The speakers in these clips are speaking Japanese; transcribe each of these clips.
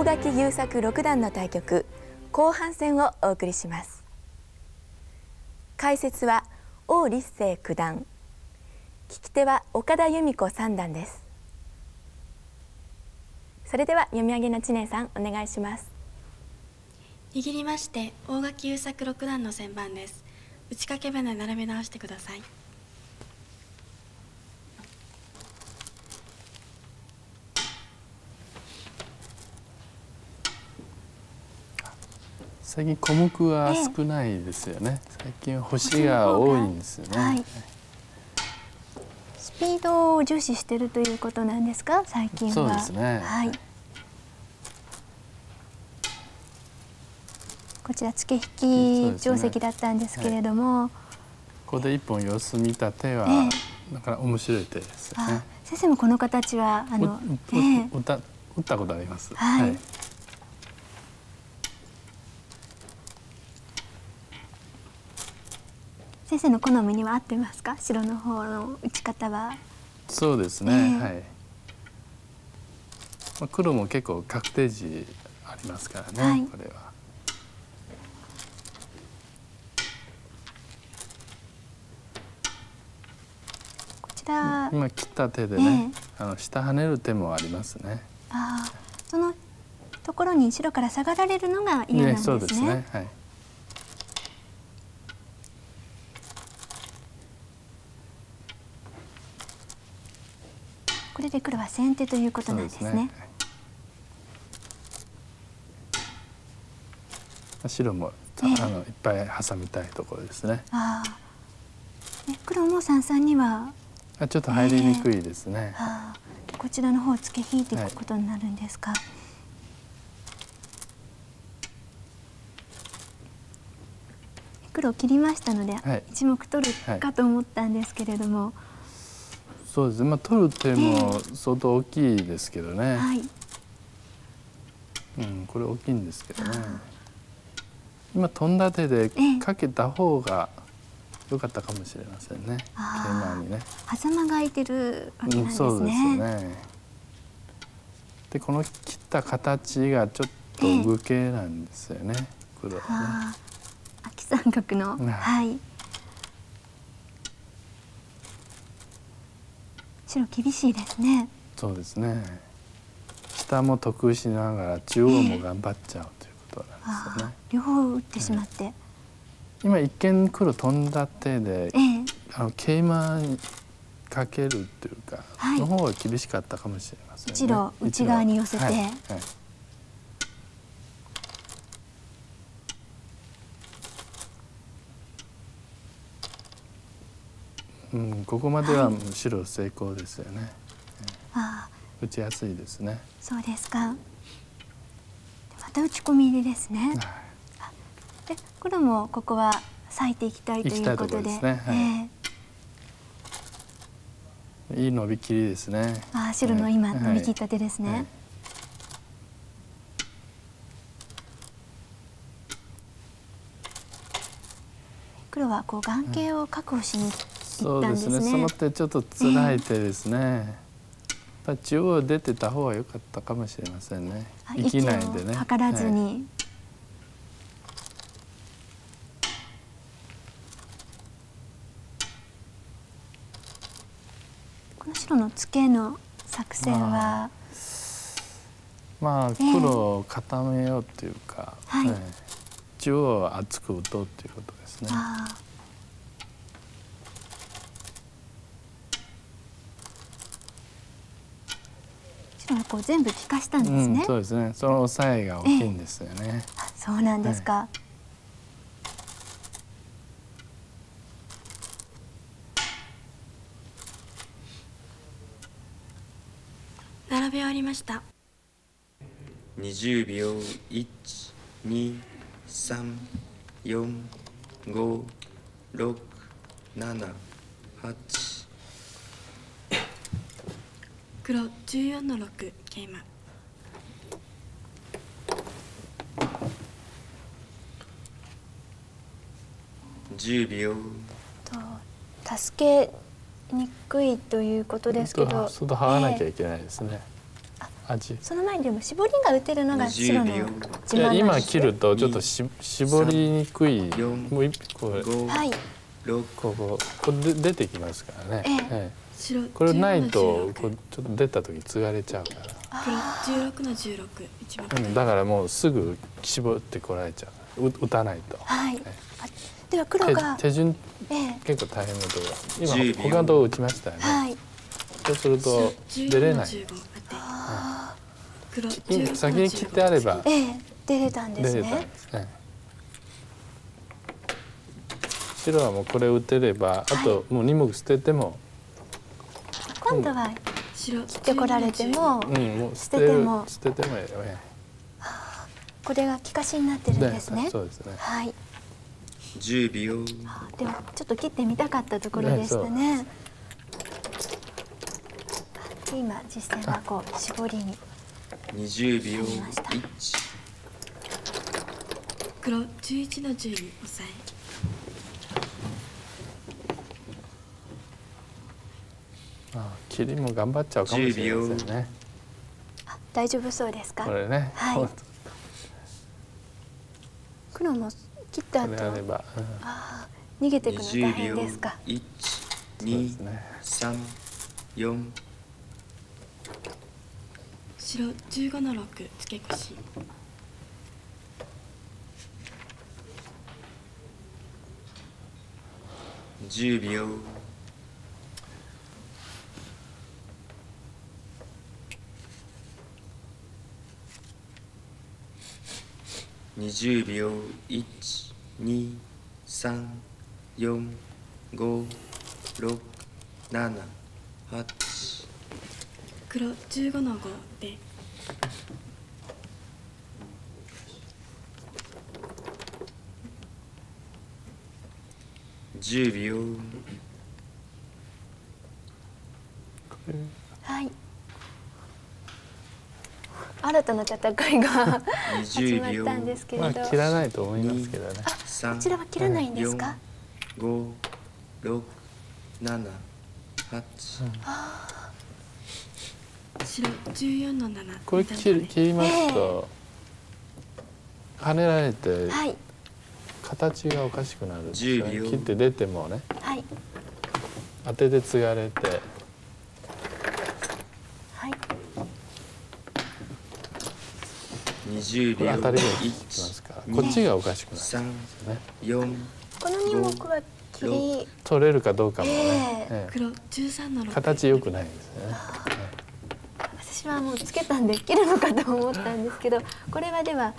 大垣優作六段の対局後半戦をお送りします。解説は王立成九段。聞き手は岡田由美子三段です。それでは読み上げの知念さんお願いします。握りまして大垣優作六段の先番です。打ち掛け花並べ直してください。最近小目は少ないですよね、ええ、最近星が多いんですよね、はい、スピードを重視しているということなんですか？最近は。そうですね。はい。こちら付け引き定石だったんですけれども、ねはい、ここで一本様子見た手は、ええ、なかなか面白い手ですよね。先生もこの形はあの、ええ、打った打ったことあります。はい、はい先生の好みには合ってますか？白の方の打ち方は。そうですね、えー、はい、まあ、黒も結構確定値ありますからね、はい、これは。こちら。今切った手でね、えー、あの下跳ねる手もありますね。ああそのところに白から下がられるのが嫌なんですね、そうですね。はいれで黒は先手ということなんですね。すね白も、えー、あのいっぱい挟みたいところですね。あえ黒も三三にはあちょっと入りにくいですね。えー、こちらの方つけ引いていくことになるんですか？はい、黒切りましたので、はい、一目取るかと思ったんですけれども。はいそうですね、まあ、取る手も相当大きいですけどね、はい、うん、これ大きいんですけどね。今飛んだ手でかけた方が良かったかもしれませんね。桂馬にね。狭間が空いてるわけなんですね、うん、そうですね。でこの切った形がちょっと愚形なんですよね、黒はね。秋三角の、はい白厳しいですね。そうですね。下も得しながら中央も頑張っちゃうということなんですよね、えー、両方打ってしまって、今一見黒飛んだ手で、えー、あの桂馬にかけるっていうか、はい、の方が厳しかったかもしれません、ね、一路内側に寄せて、はい。はいうん、ここまでは白成功ですよね。ああ、打ちやすいですね。そうですか。また打ち込み入れですね。はい、で、黒もここは割いていきたいということで。ですね。はいえー、いい伸びきりですね。ああ、白の今、伸びきった手ですね。はい黒はこう眼形を確保しにそうですね。その手ちょっと辛い手ですね、えー、中央出てた方が良かったかもしれませんね。生きないでね。図らずに、はい、この白のツケの作戦は？まあ、黒を固めようというか、はい、中央を厚く打とうということですね。こう全部効かしたんですね、うん、そうですね。その抑えが大きいんですよね、えー、そうなんですか、はい、並べ終わりました。20秒1 2 3 4 5 6 7 8黒14の6桂馬。10秒。と助けにくいということですけど外剥がなきゃいけないですね、えー、味。その前にでも絞りが打てるのが白の自慢今切るとちょっとし絞りにくい。もう一個はい。こここで出てきますからね、ええこれないとこうちょっと出た時継がれちゃうから。黒16の16一番、うん、だからもうすぐ絞ってこられちゃう。打たないと。はい、えでは黒が手順、ええ、結構大変なところ。今他のとこ打ちましたよね、はい、そうすると出れない。黒先に切ってあれば、ええ、出れたんですね。ね。白はもうこれ打てれば、あともう二目捨てても。今度は切ってこられても、捨てても捨ててもいいよね。これが利かしになってるんですね。そうですね。はい。十秒。でもちょっと切ってみたかったところでしたね。今実践はこう絞りに。二十秒一。黒十一の十に抑え。あ切りも頑張っちゃうかもしれませんね。大丈夫そうですか？これね。はい。黒も切った後？あれば、うん、あ逃げていくの大変ですか？一、二、三、四。白十五の六付け越し。十秒。20秒1234567黒15の5で。10秒。はい新たな戦いが始まったんですけれど、まあ、切らないと思いますけどね。こちらは切らないんですか？五六七八。白十四の七。これ切る切りますと、えー、跳ねられて、はい、形がおかしくなるんですよ、ね、切って出てもね、はい、当てて継がれて20秒当たりがきますからこっちがおかしくなるんですねこの二目は切り取れるかどうかもね、黒13の形良くないですね、私はもうつけたんで切るのかと思ったんですけどこれはでは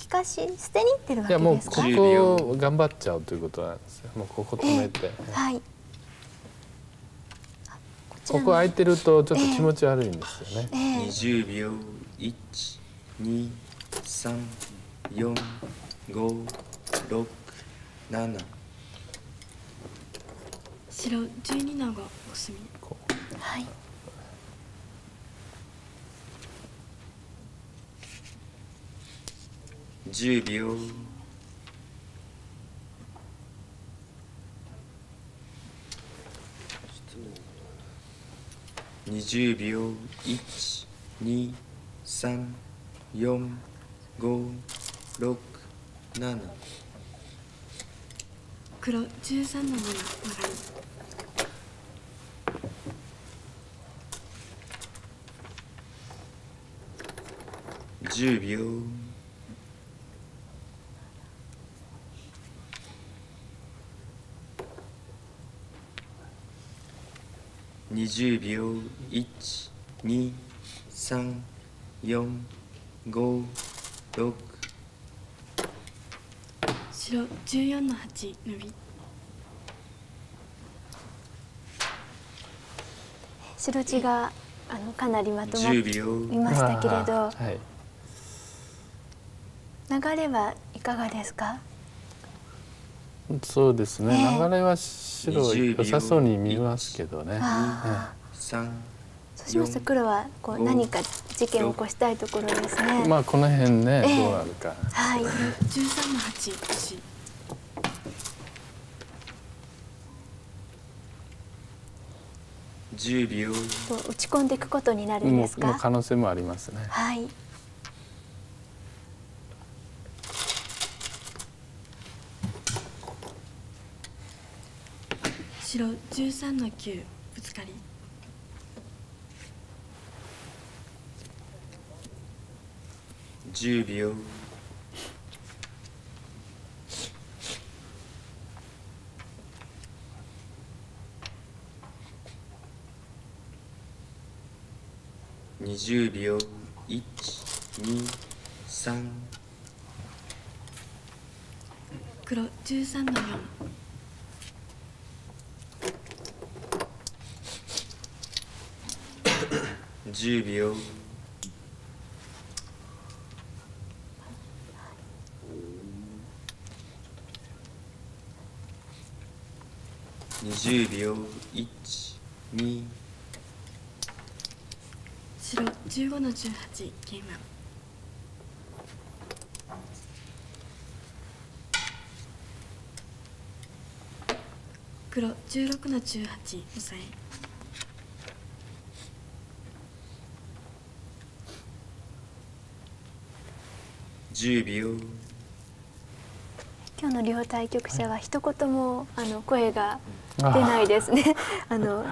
利かし捨てにいってるわけですかいやもうここ頑張っちゃうということなんですよもうここ止めて、えー、はいここ空いてるとちょっと気持ち悪いんですよね。えー、秒1、2、三四五六七。白十二の五お墨はい。十秒。二十秒。一二三四五六七。黒十三の七曲がり十秒。二十秒。一二三四五六白十四の八伸び白地があのかなりまとまっていましたけれど、はい、流れはいかがですか？そうですね、え。ー、流れは白良さそうに見ますけどね。三、そうします。と黒はこう何か事件を起こしたいところですね。まあこの辺ね、えー、どうなるか。はい。十三の八。星。10秒と打ち込んでいくことになるんですか？もう可能性もありますね。はい。白13の9ぶつかり10秒20秒123黒13の4 10秒20秒12白15の18ゲーム黒16の18抑え。10秒。今日の両対局者は一言もあの声が出ないですね。あの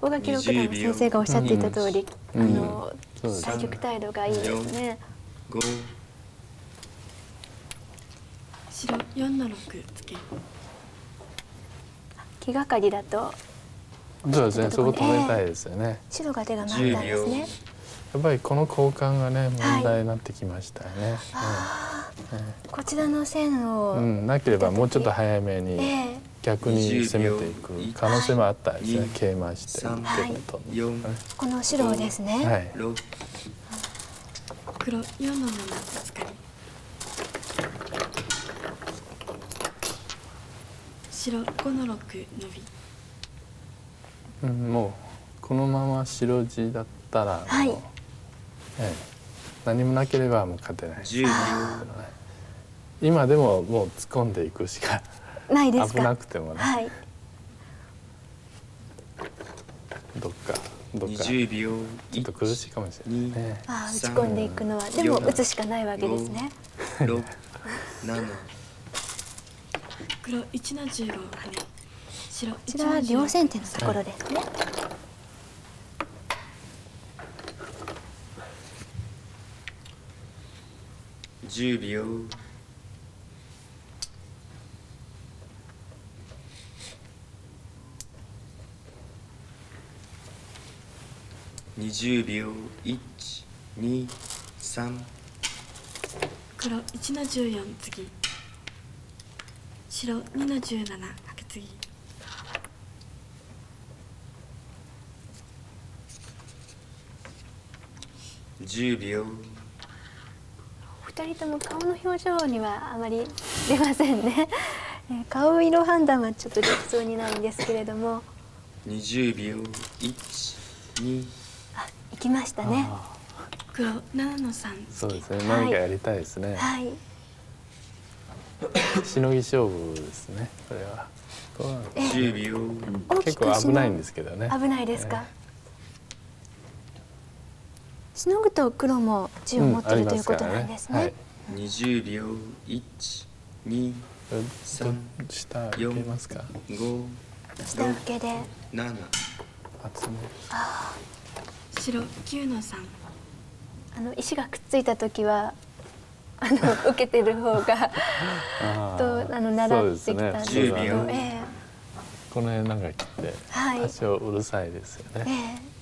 大垣六段の先生がおっしゃっていた通り、うん。あの、対局態度がいいですね。5白4の6つけ。気がかりだと。そうですね。そこ止めたいですよね、白が手が回ったんですね。やっぱりこの交換がね問題になってきましたよね、こちらの線を、うんうんなければもうちょっと早めにええ。逆に攻めていく可能性もあったですね。はい。桂馬してはい受けと4この白をですね。はい。6黒4の7ぶつかり白5の6伸び。うんもうこのまま白地だったらもう、はいええ何もなければもう勝てない。です10秒今でももう突っ込んでいくしかないですか？危なくてもね、はい。どっかどっか。ち20秒。ょっと苦しいかもしれないね。ああ打ち込んでいくのは。でも打つしかないわけですね。6 7黒1の15跳ね白。こちらは両先手のところですね。10秒。20秒。123黒1の14次。白2の17かけ継ぎ10秒人とも顔の表情にはあまり出ませんね。えー顔色判断はちょっとできそうにないんですけれども、20秒。12あ、行きましたね。あ黒7の3そうですね。はい何かやりたいですね、はい。しのぎ勝負ですね。これは。どうなんだろ10秒う結構危ないんですけけどね。危ないですか？しのぐと黒も地を持っているということなんですね。20秒123ど下開けますか？5下請けで7厚め白9の3あの石がくっついた時はあの受けてる方があー。とあの習ってきたんです。けど、ね。10秒。えこの辺なんか切ってはい。多少うるさいですよええね、え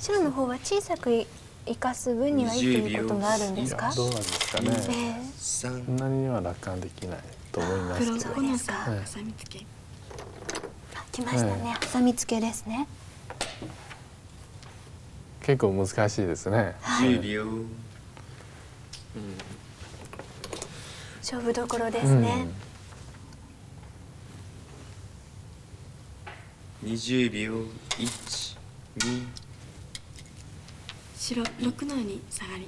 白の方は小さく生かす分にはいいということがあるんですか？どうなんですかね、ええ。そ3んなには楽観できないと思います。黒けど5のそうですか3ハサミつけ。あ来ましたね。ハサミ付けですね。結構難しいですね、10秒勝負どころですね。20秒。12白6の2下がり。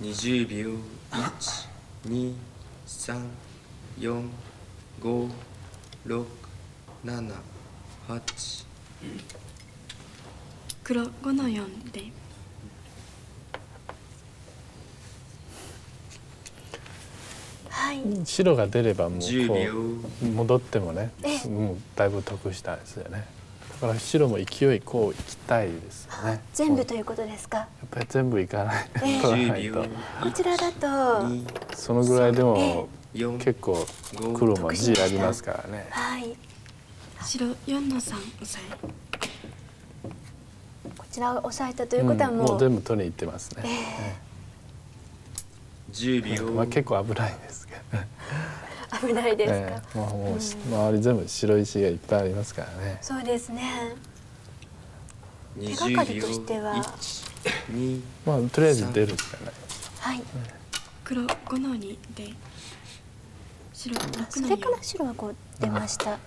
20秒。123456788黒5の4で白が出ればもうこう戻ってもねもうだいぶ得したんですよね。だから白も勢いこういきたいですよね。全部ということですか？やっぱり全部いかない、取らないと。こちらだと。そのぐらいでも結構黒も地ありますからね。はい。白四の三押さえ。こちらを押さえたということはもう,うん、もう全部取りに行ってますね、えー10秒、まあ、結構危ないですけど。危ないですか、え、まあ、もう、周り全部白石がいっぱいありますからね。そうですね。手がかりとしては。まあとりあえず出るしかない。はい、うん、黒5の2で白それから白はこう出ました、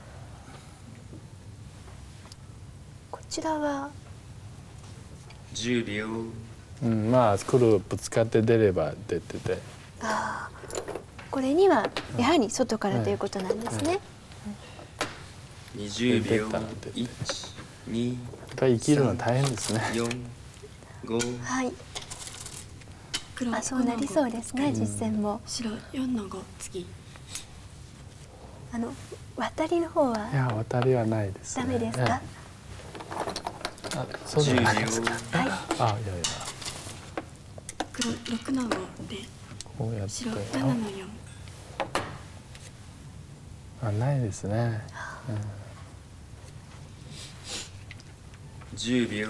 こちらは10秒うん、まあ黒ぶつかって出れば出てて。あーこれにはやはり外からということなんですね、20秒出たら出て124やっぱり生きるのは大変ですね。5はい。黒あそうなりそうですね、うん実戦も。白4の5次。あの渡りの方はいや渡りはないです、ね、ダメですか、ええ。あそうじゃ10ない秒。あいやいや黒6の5でこうやって。白7の4ああないですね、10秒。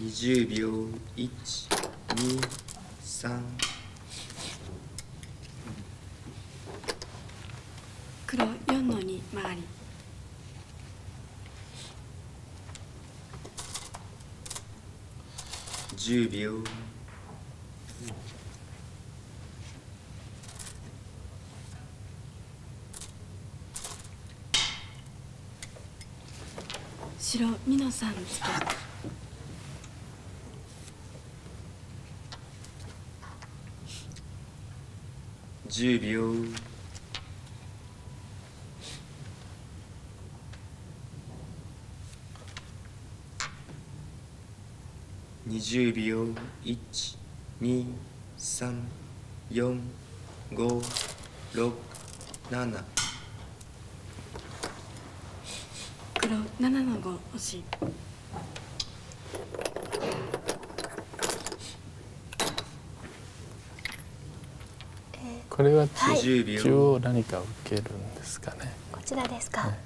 20秒。123黒4の2回り10秒。白2の3つけ10秒20秒1234567黒7の5押しこれは中,、はい。10秒中央何か受けるんですかね。こちらですか、はい。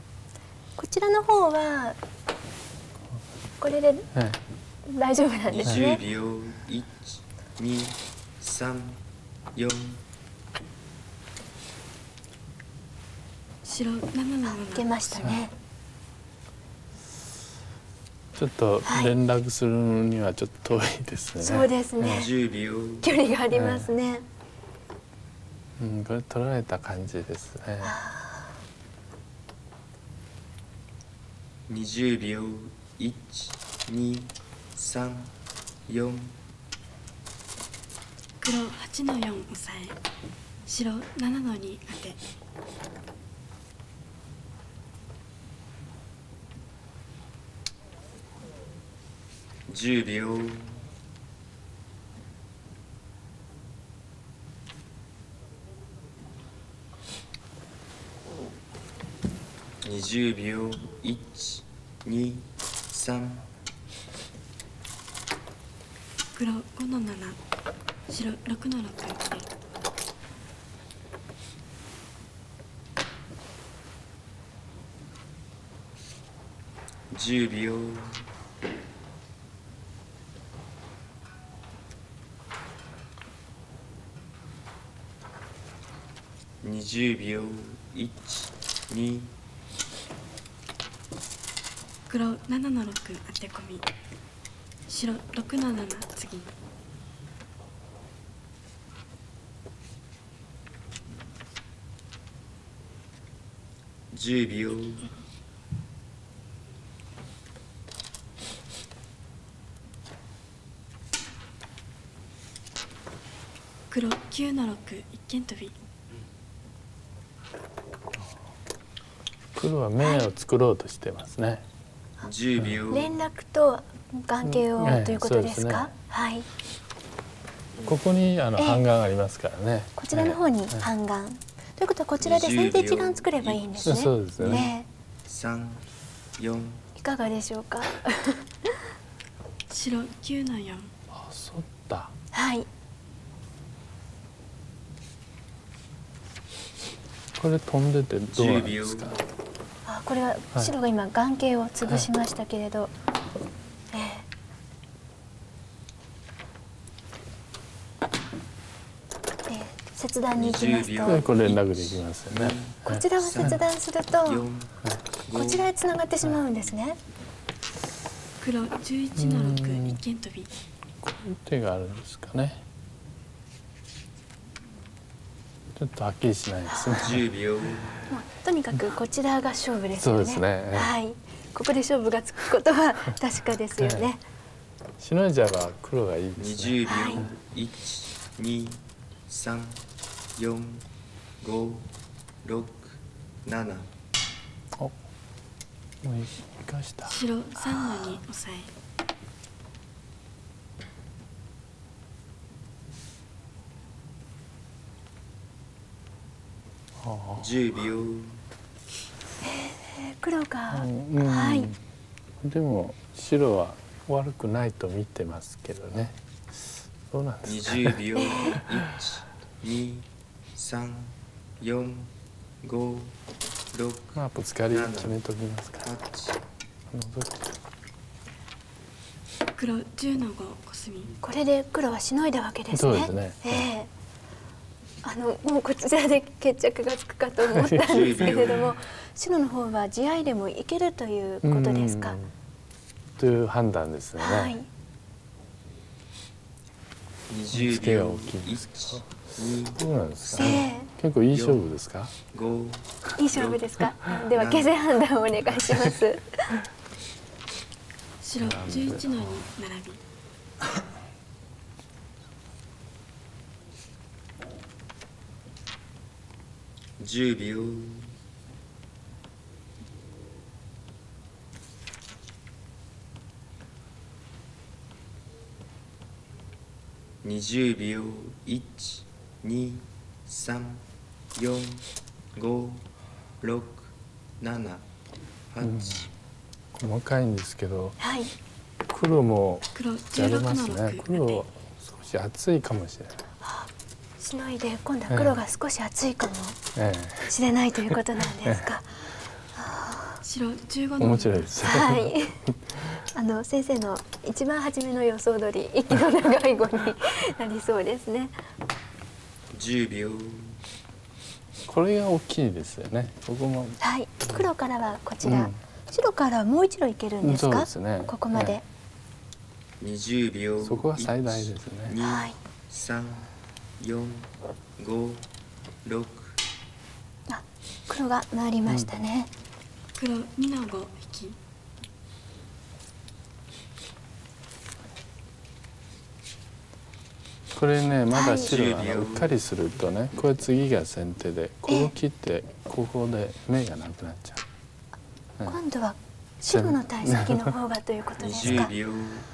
こちらの方はこれでえ大丈夫なんですね。20秒12345白7の7出ましたね、えちょっとはい連絡するにはちょっと遠いですね、そうですね、10秒。距離がありますね、うん、これ取られた感じですね。20秒12345黒8の4押さえ。白7の2当て。10秒。20秒。123黒5の7白6の6当て10秒20秒。12黒7の6当て込み白6七の次。に10秒。黒9の6一間飛び。黒は目を作ろうとしてますね、う秒、連絡と眼形をうん。ということですか、そうですね。はい。ここにあのええ。半眼ありますからね。こちらの方にええ半眼、ということはこちらで先手一眼作ればいいんですね。そうですね。3 4いかがでしょうか？白9の4あそったはい。これ飛んでてどうなんですか？あこれははい白が今眼形を潰しましたけれど、ええええ切断に行きます20これとこれ連絡できますよね。こちらは切断すると4こちらへつながってしまうんですね。黒11の6一間飛び。こういう手があるんですかね。ちょっとはっきりしないですね。10秒。もうとにかくこちらが勝負ですよね。そうですね。はい。ここで勝負がつくことは 確かですよね、シノジャは黒がいいですね。20秒。はい。1 2 3 4 5 6 7おもう生かした。白3の2押さえ。10秒。え黒が、うんはい。でも白は悪くないと見てますけどね。そうなんですか20秒1 2 3 4 5 6まあぶつかり決めときますか。8覗く黒10の5コスミ。これで黒はしのいだわけですね。そうですね。ええ。あのもうこちらで決着がつくかと思ったんですけれども白の方は地合いでもいけるということですか？うん。という判断ですよね、はい20付けが秒大きいんです1そうなんですかえねえ結構いい勝負ですか5いい勝負ですかでは形勢判断をお願いします白11の2並び10秒20秒1234567 8細かいんですけどはい。黒も黒や16のれますね。6黒少し厚いかもしれない。しのいで今度は黒が少し厚いかもえしれないということなんですか。白15えの面白いです。よはい。あの先生の一番初めの予想通り息の長い碁になりそうですね。10秒。これが大きいですよね。ここも。はい。黒からはこちら、うん。白からはもう一度いけるんですか？そうですね。ここまで、え20秒。そこは最大ですね。はい。3 4 5 6あ黒が回りましたね、黒2の5引きこれねまだ白はいはあのうっかりするとねこれ次が先手でここ切ってここで目がなくなっちゃう。今度は白の体積の方がということですか？20秒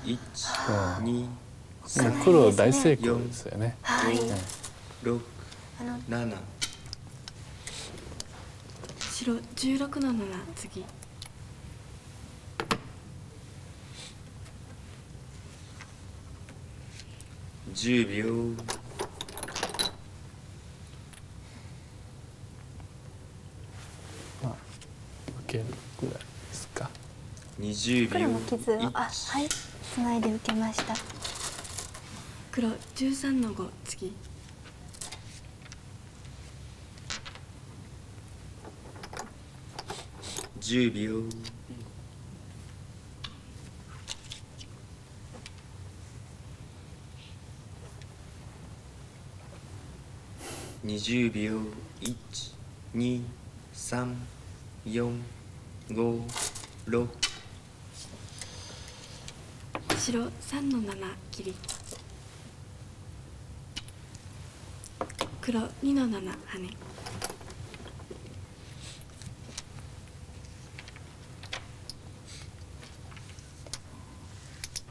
1 2かなり黒大成功ですよね。はい。6あの7白16の7次10秒。まあ受けるぐらいですか。20秒。黒も傷をあ1はいつないで受けました。黒13の5次。10秒20秒1234566白3の7切り。黒2の七跳ね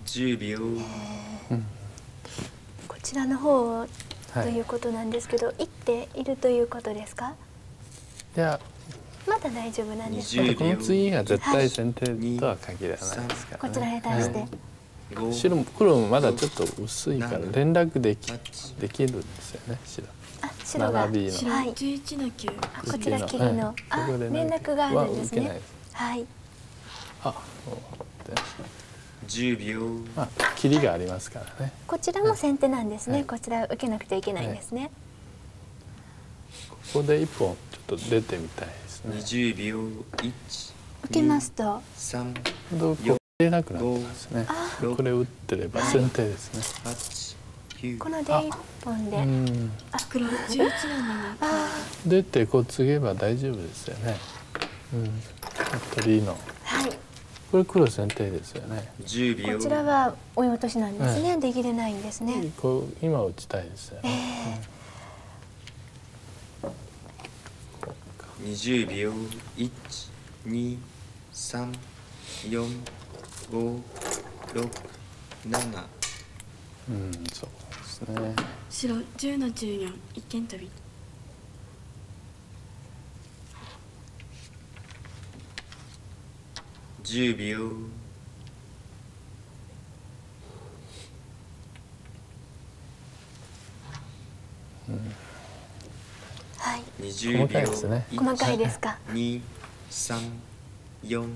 10秒こちらの方はということなんですけど、行っているということですか？いやまだ大丈夫なんですか？20この次が絶対先手とは限らないですからね、こちらに対して、はい。5白も黒もまだちょっと薄いから七連絡でき8できるんですよね白。あ白が。並びの。白。はい。11の9あこちら切りの、はい。あ連絡があるんですね。はいはい。あ10秒まあ切りがありますからね。こちらも先手なんですね、はいこちら受けなくてはいけないんですね、ここで一本ちょっと出てみたいですね。20秒1受けますと3どこう出なくなってますね。五これ打ってれば先手ですね、8 9こので一本で、うん。黒11の七あ出てこう継げば大丈夫ですよね。うん。鳥居の。はいこれ黒先手ですよね。10秒。こちらは追い落としなんですね、できれないんですね、こう今打ちたいですよえね、ー20秒。1 2 3 4 5 6 7うんそうですね。白10の14一間飛び10秒はい。20細かい秒ですね。細かいですか？2 3 4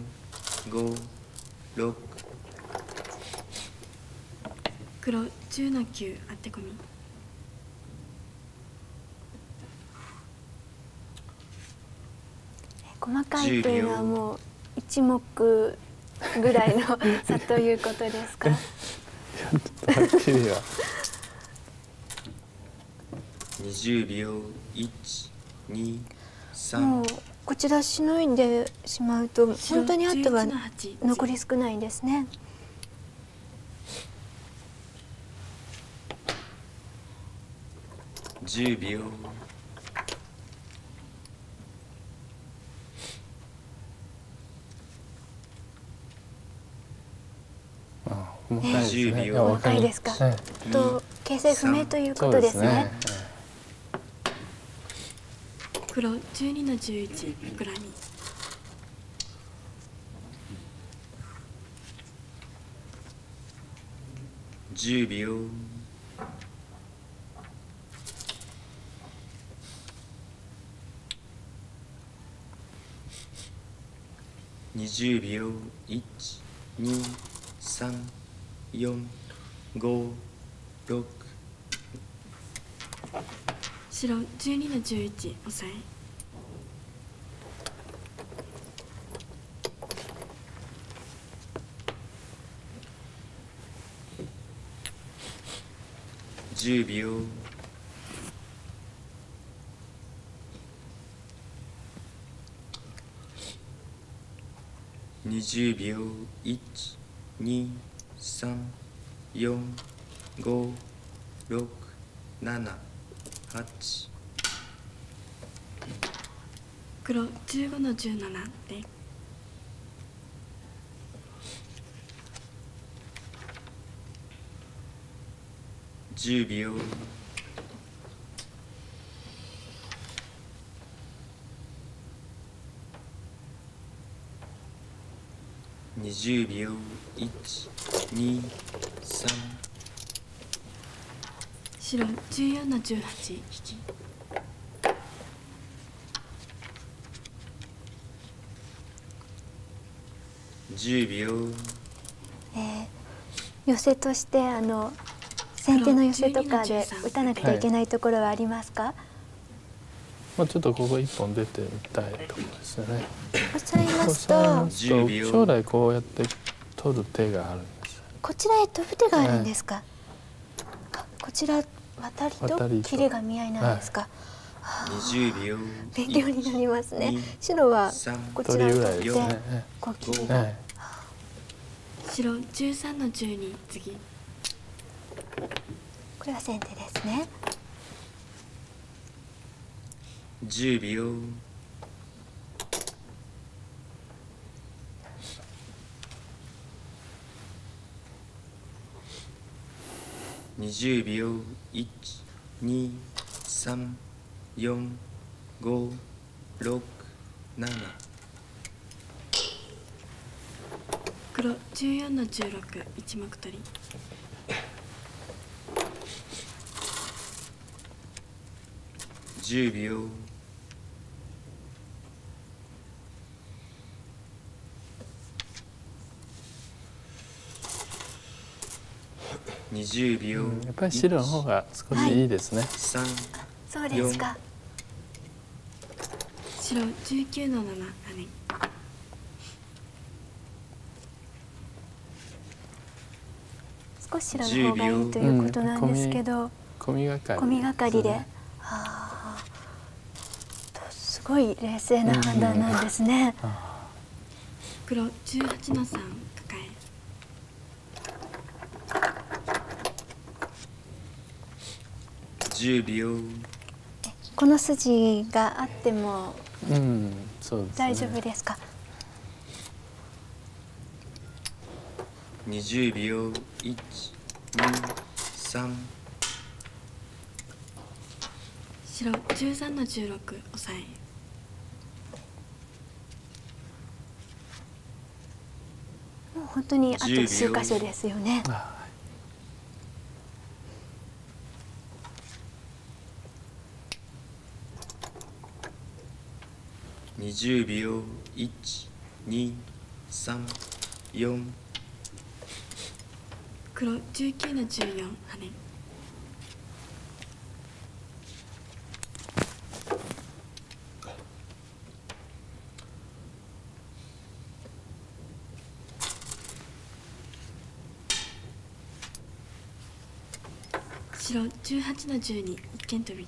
5 6黒10の9当て込み。細かいというのはもう一目ぐらいの 差ということですか？ちょっとはっきりは。20秒1 2もう3こちらしのいでしまうと白本当にあとは11の8残り少ないですね。10秒細かいですね秒やわかり細かいですかはいと形勢不明ということですね黒12の11膨らみ10秒20秒1 2 3 4 5 6白12の11押さえ10秒。20秒。1 2 3 4 5 6 7 8黒15の17で10秒20秒。1 2 3白14の18引き。10秒。えー寄せとしてあの先手の寄せとかで打たなくてはいけないところはありますか、まあちょっとここ一本出てみたいところですよね。おっしゃいますこうさとます10秒。と将来こうやって取る手があるんです。こちらへ飛ぶ手があるんですか、あこちら渡りと切りが見合いなんですか、20秒。勉強になりますね。二白は三こちらを取ってですね。こう切り五が、はい白13の12次。これは先手ですね10秒20秒1234567黒14の16一目取り。10秒。20秒、うんやっぱり白の方が少しいいですね、3そうですか白19の7羽根少し白の方がいいということなんですけど、込みがかり込みがかりで、ねはあとすごい冷静な判断なんですね、黒18の3抱え。10秒。この筋があってもうんそうです、ね、大丈夫ですか、20秒。123白13の16抑えもう本当にあと数箇所ですよね。あ20秒12344黒19の14羽。根白18の12一間飛び。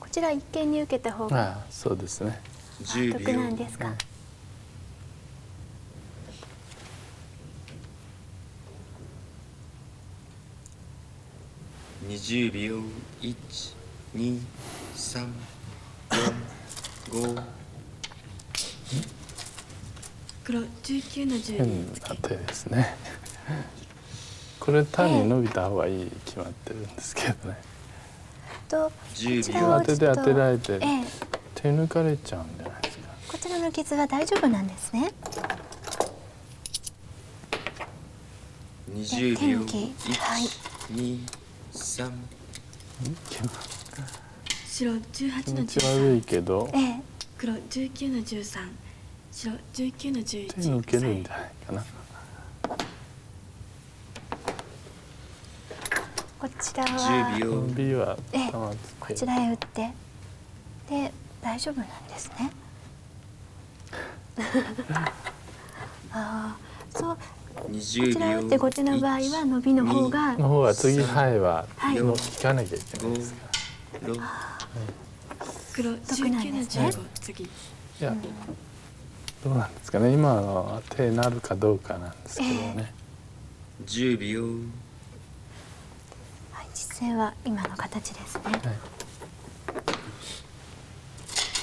こちら一見に受けた方が。ああそうですね。10得秒なんですか、20秒。12345黒19の12変な手ですね。これ単に伸びた方がいい決まってるんですけどね。とこ10当てて当てられてええ。手抜かれちゃうんじゃないですか。こちらの傷は大丈夫なんですね。20秒。天気はい123白18の気持ち悪13いけど。ええ。黒19の13白19の11手抜けるんじ抑ゃないかな。こちらは。10秒 B はこけちらへ打って。で大丈夫なんですね。ああそう。こ20ちらへ打秒ってこっちの場合は伸びの方が。の方は次はいは引かなきゃいけないですから。6黒得なん19のですね15次。いやどうなんですかね。今のは手なるかどうかなんですけどね、10秒。はい実戦は今の形ですね。はい。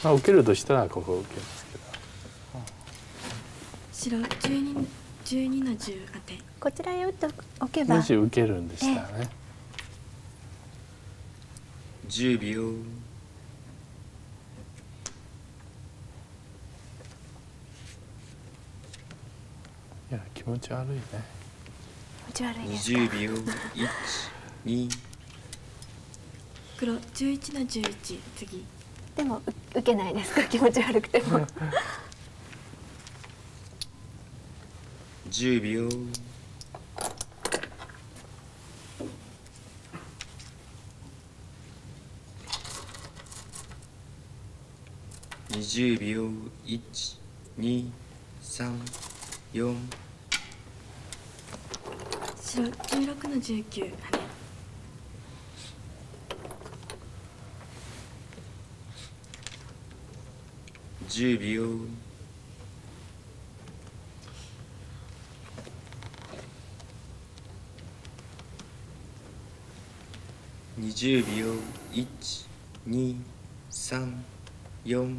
まあ受けるとしたらここを受けますけど。白12 12の10当て。こちらへ打っておけば。もし受けるんでしたらね、10秒気持ち悪いね。気持ち悪いですか？20秒12黒11の11次。でもう受けないですか？気持ち悪くても。10秒。20秒12344白16の19羽根10秒。20秒。1 2 3 4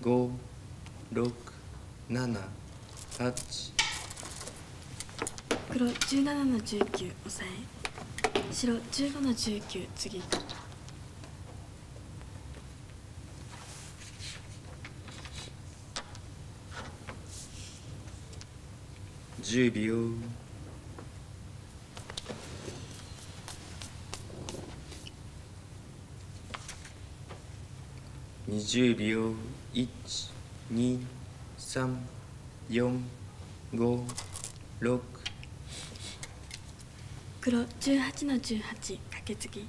5 6 7 8黒17の19押さえ。白15の19次。10秒20秒1234566黒18の18掛け継ぎ。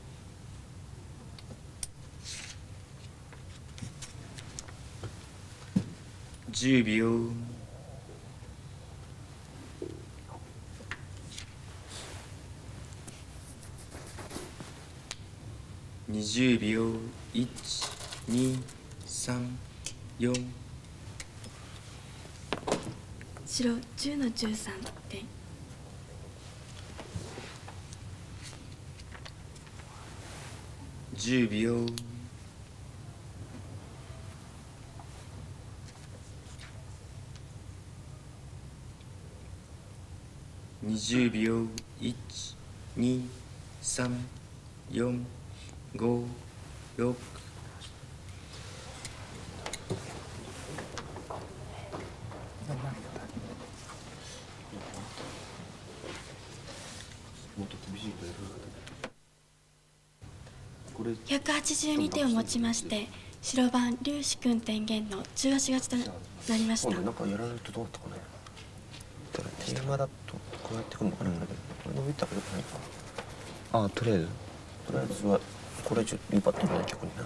10秒。20秒。12345白10の13で10秒20秒1、2、3、4、5、6手をもちまして白番粒子君天元の中足勝ちとなりました。なんかやらないとどうだったかね。だからテーマだとこうやってくるのかなんだけど。これ伸びたけどないか。ああとりあえず。とりあえずはこれちょっとリバットない逆にな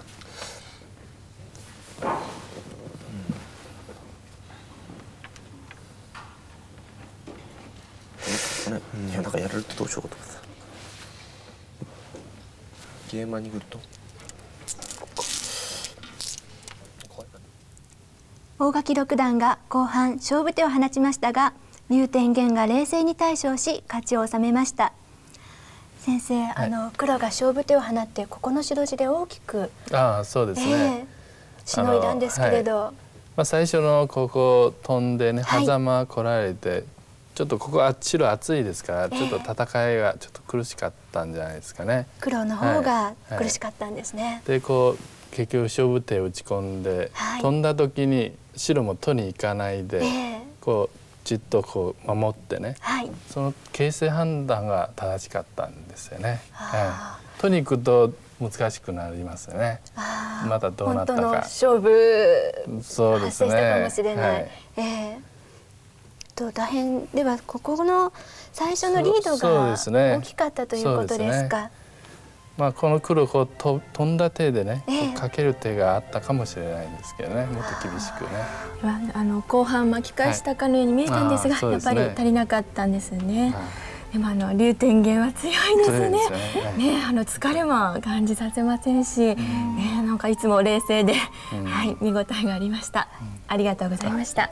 うん。ね、うん、いやなんかやられるとどうしようかと思ってた。ゲーマーに来ると？大垣六段が後半勝負手を放ちましたが竜天元が冷静に対処し勝ちを収めました。先生、はい、あの黒が勝負手を放ってここの白地で大きくあそうですね、えー、しのいだんですけれど、はい、まあ、最初のここ飛んでね狭間来られて、はい、ちょっとここあ白暑いですから、ちょっと戦いがちょっと苦しかったんじゃないですかね。黒の方が苦しかったんですね、でこう結局勝負手を打ち込んで、飛んだ時に白も取りに行かないで、えー、こうじっとこう守ってね、はい、その形勢判断が正しかったんですよね。はい、とにくと難しくなりますよね。またどうなったか。勝負そうですね。かもしれない。はい、えー、と大変ではここの最初のリードが大きかったということですか？まあ、この黒こうと飛んだ手でね、えー、かける手があったかもしれないんですけどねもっと厳しくね。あの後半巻き返したかのように見えたんですが、はい、やっぱり足りなかったんですね。はい、でもあの竜天元は強いですね。ね、ね、あの疲れも感じさせませんし、ね、なんかいつも冷静で、はい、見応えがありました。ありがとうございました。